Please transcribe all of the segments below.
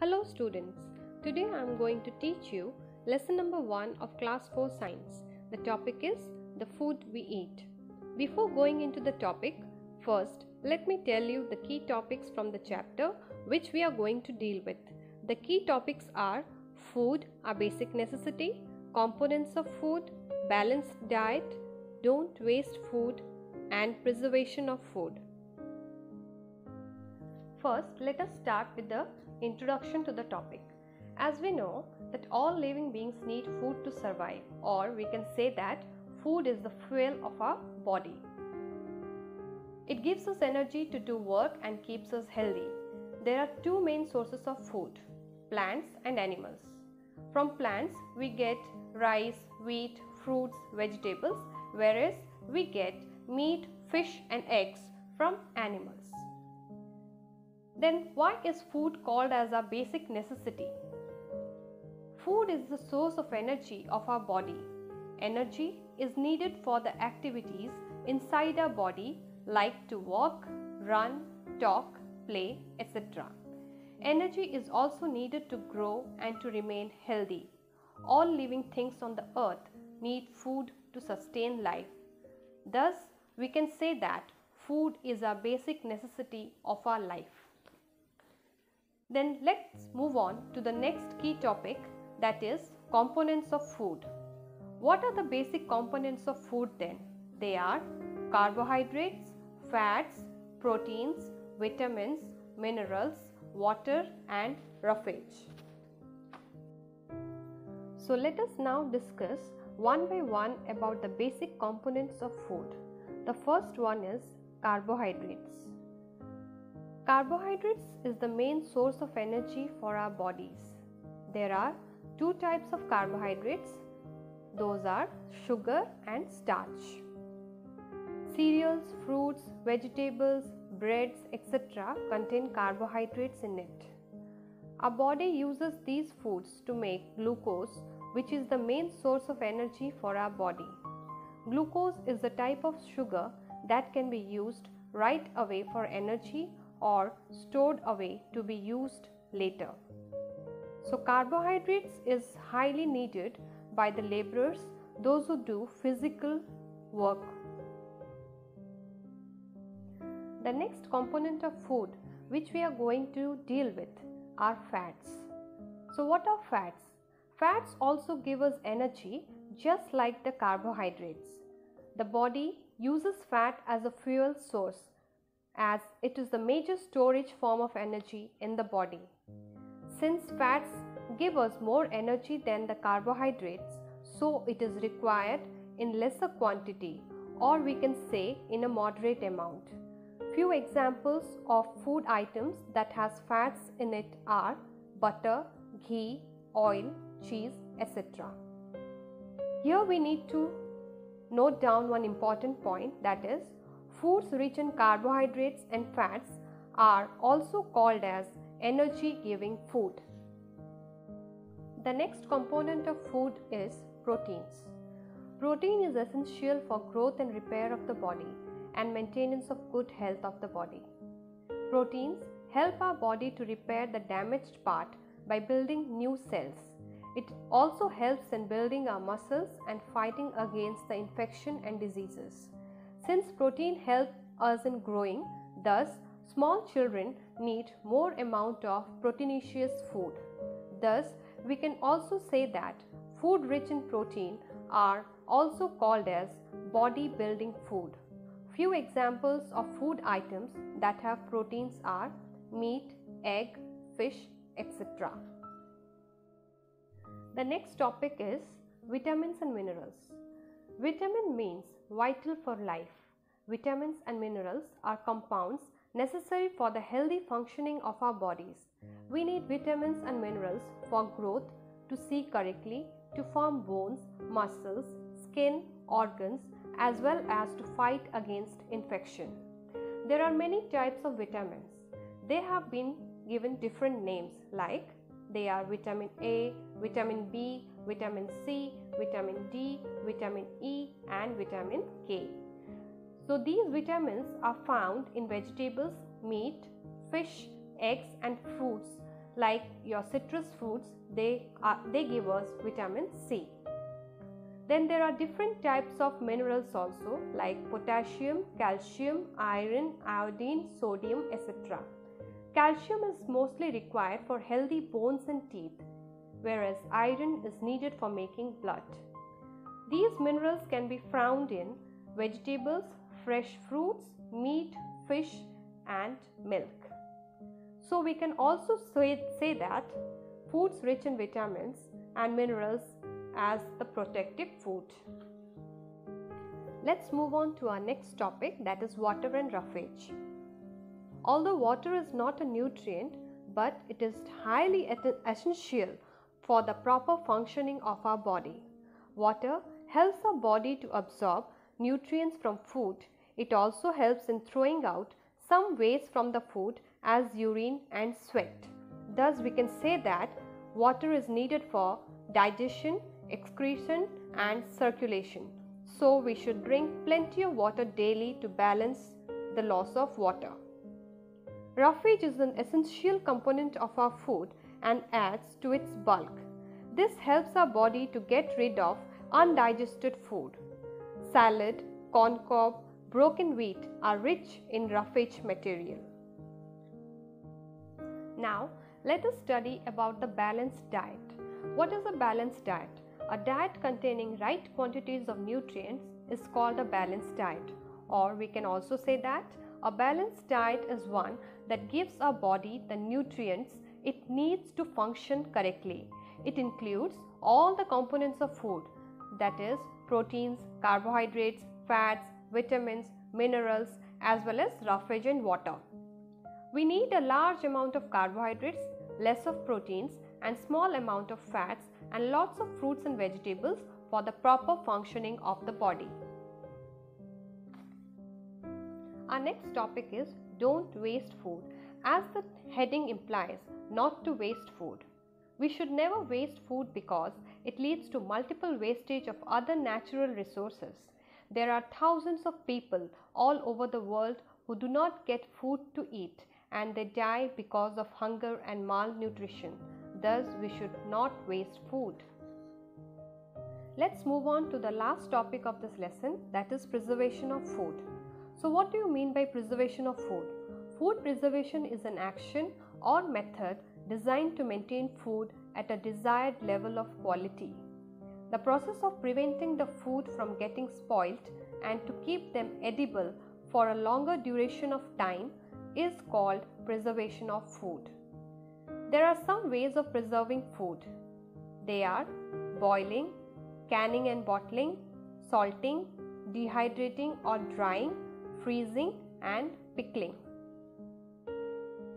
Hello students. Today I am going to teach you lesson number 1 of class 4 science. The topic is the food we eat. Before going into the topic, first let me tell you the key topics from the chapter which we are going to deal with. The key topics are food, a basic necessity, components of food, balanced diet, don't waste food, and preservation of food. First, let us start with the introduction to the topic. As we know that all living beings need food to survive or we can say that food is the fuel of our body. It gives us energy to do work and keeps us healthy. There are two main sources of food, plants and animals. From plants we get rice, wheat, fruits, vegetables whereas we get meat, fish and eggs from animals. Then why is food called as a basic necessity? Food is the source of energy of our body. Energy is needed for the activities inside our body like to walk, run, talk, play, etc. Energy is also needed to grow and to remain healthy. All living things on the earth need food to sustain life. Thus, we can say that food is a basic necessity of our life. Then let's move on to the next key topic that is components of food. What are the basic components of food then? They are carbohydrates, fats, proteins, vitamins, minerals, water and roughage. So let us now discuss one by one about the basic components of food. The first one is carbohydrates. Carbohydrates is the main source of energy for our bodies. There are two types of carbohydrates. Those are sugar and starch. Cereals, fruits, vegetables, breads, etc. contain carbohydrates in it. Our body uses these foods to make glucose, which is the main source of energy for our body. Glucose is the type of sugar that can be used right away for energy or stored away to be used later. So, carbohydrates is highly needed by the laborers, those who do physical work. The next component of food which we are going to deal with are fats. So, what are fats? Fats also give us energy just like the carbohydrates. The body uses fat as a fuel source as it is the major storage form of energy in the body. Since fats give us more energy than the carbohydrates, so it is required in lesser quantity or we can say in a moderate amount. Few examples of food items that has fats in it are butter, ghee, oil, cheese, etc. Here we need to note down one important point that is Foods rich in carbohydrates and fats are also called as energy giving food. The next component of food is proteins. Protein is essential for growth and repair of the body and maintenance of good health of the body. Proteins help our body to repair the damaged part by building new cells. It also helps in building our muscles and fighting against the infection and diseases. Since protein helps us in growing, thus small children need more amount of proteinaceous food. Thus, we can also say that food rich in protein are also called as body building food. Few examples of food items that have proteins are meat, egg, fish, etc. The next topic is vitamins and minerals. Vitamin means vital for life. Vitamins and minerals are compounds necessary for the healthy functioning of our bodies. We need vitamins and minerals for growth, to see correctly, to form bones, muscles, skin, organs, as well as to fight against infection. There are many types of vitamins. They have been given different names like they are vitamin A, vitamin B, vitamin C, vitamin D, vitamin E, and vitamin K. So, these vitamins are found in vegetables, meat, fish, eggs, and fruits like your citrus fruits, they, are, they give us vitamin C. Then there are different types of minerals also like potassium, calcium, iron, iodine, sodium, etc. Calcium is mostly required for healthy bones and teeth, whereas iron is needed for making blood. These minerals can be found in vegetables, fresh fruits, meat, fish, and milk. So, we can also say, say that foods rich in vitamins and minerals as the protective food. Let's move on to our next topic that is water and roughage. Although water is not a nutrient, but it is highly essential for the proper functioning of our body. Water helps our body to absorb nutrients from food. It also helps in throwing out some waste from the food as urine and sweat. Thus, we can say that water is needed for digestion, excretion and circulation. So, we should drink plenty of water daily to balance the loss of water. Roughage is an essential component of our food and adds to its bulk. This helps our body to get rid of undigested food. Salad, corn cob, broken wheat are rich in roughage material. Now, let us study about the balanced diet. What is a balanced diet? A diet containing right quantities of nutrients is called a balanced diet or we can also say that a balanced diet is one that gives our body the nutrients it needs to function correctly. It includes all the components of food that is proteins, carbohydrates, fats, vitamins, minerals as well as roughage and water. We need a large amount of carbohydrates, less of proteins and small amount of fats and lots of fruits and vegetables for the proper functioning of the body. Our next topic is don't waste food. As the heading implies, not to waste food. We should never waste food because it leads to multiple wastage of other natural resources. There are thousands of people all over the world who do not get food to eat and they die because of hunger and malnutrition. Thus, we should not waste food. Let's move on to the last topic of this lesson that is preservation of food. So, what do you mean by preservation of food? Food preservation is an action or method designed to maintain food at a desired level of quality. The process of preventing the food from getting spoilt and to keep them edible for a longer duration of time is called preservation of food. There are some ways of preserving food. They are boiling, canning and bottling, salting, dehydrating or drying, freezing and pickling.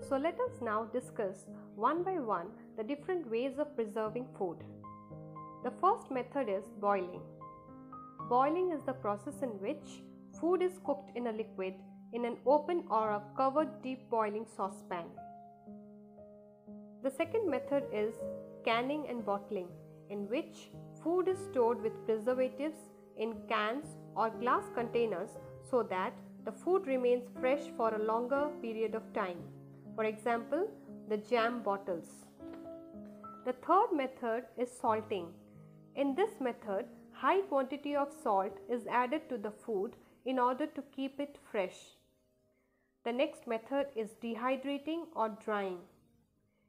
So let us now discuss one by one the different ways of preserving food. The first method is boiling. Boiling is the process in which food is cooked in a liquid in an open or a covered deep boiling saucepan. The second method is canning and bottling, in which food is stored with preservatives in cans or glass containers so that the food remains fresh for a longer period of time. For example, the jam bottles. The third method is salting. In this method, high quantity of salt is added to the food in order to keep it fresh. The next method is dehydrating or drying.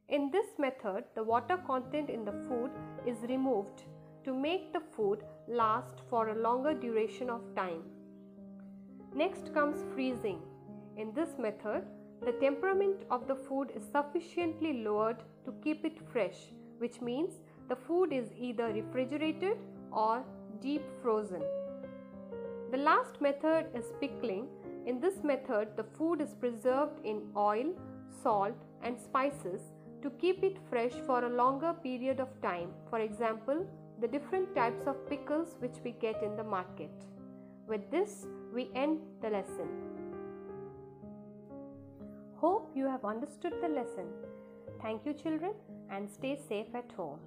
In this method, the water content in the food is removed to make the food last for a longer duration of time. Next comes freezing. In this method, the temperament of the food is sufficiently lowered to keep it fresh, which means the food is either refrigerated or deep frozen. The last method is pickling. In this method, the food is preserved in oil, salt, and spices to keep it fresh for a longer period of time. For example, the different types of pickles which we get in the market. With this, we end the lesson. Hope you have understood the lesson. Thank you children and stay safe at home.